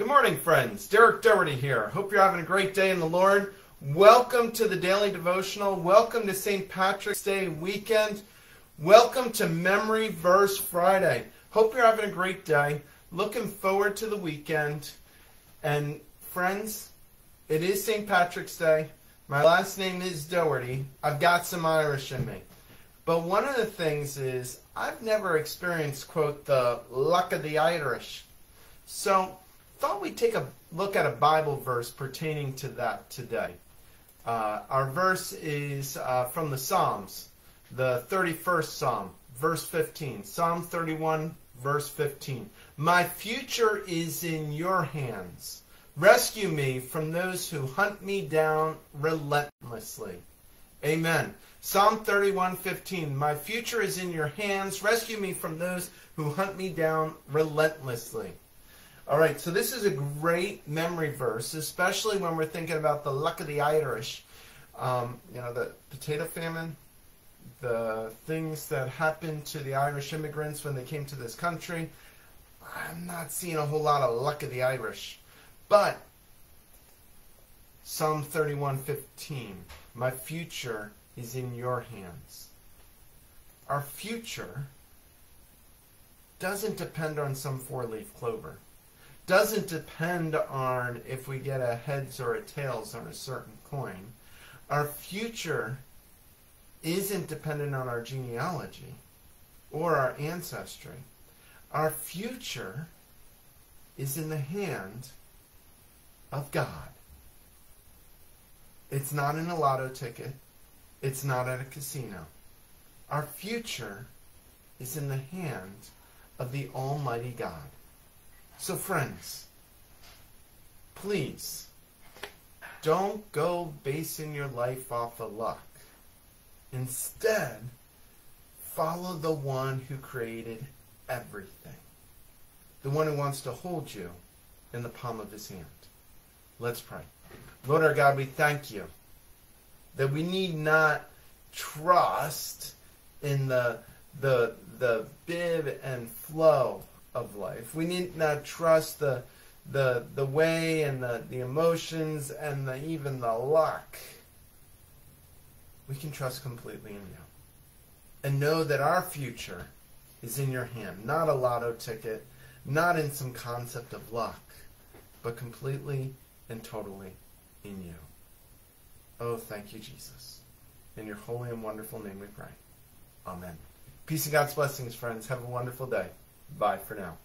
Good morning, friends. Derek Doherty here. Hope you're having a great day in the Lord. Welcome to the daily devotional. Welcome to St. Patrick's Day weekend. Welcome to Memory Verse Friday. Hope you're having a great day. Looking forward to the weekend. And friends, it is St. Patrick's Day. My last name is Doherty. I've got some Irish in me. But one of the things is I've never experienced, quote, the luck of the Irish. So thought we'd take a look at a Bible verse pertaining to that today. Uh, our verse is uh, from the Psalms, the 31st Psalm, verse 15. Psalm 31, verse 15. My future is in your hands. Rescue me from those who hunt me down relentlessly. Amen. Psalm 31:15 My future is in your hands. Rescue me from those who hunt me down relentlessly. All right, so this is a great memory verse, especially when we're thinking about the luck of the Irish. Um, you know, the potato famine, the things that happened to the Irish immigrants when they came to this country. I'm not seeing a whole lot of luck of the Irish. But Psalm 31:15, my future is in your hands. Our future doesn't depend on some four-leaf clover doesn't depend on if we get a heads or a tails on a certain coin. Our future isn't dependent on our genealogy or our ancestry. Our future is in the hand of God. It's not in a lotto ticket. It's not at a casino. Our future is in the hand of the Almighty God. So, friends, please don't go basing your life off of luck. Instead, follow the one who created everything, the one who wants to hold you in the palm of his hand. Let's pray. Lord our God, we thank you that we need not trust in the the the bib and flow of life. We need not trust the the the way and the, the emotions and the, even the luck. We can trust completely in you. And know that our future is in your hand. Not a lotto ticket, not in some concept of luck, but completely and totally in you. Oh, thank you, Jesus. In your holy and wonderful name we pray. Amen. Peace and God's blessings, friends. Have a wonderful day. Bye for now.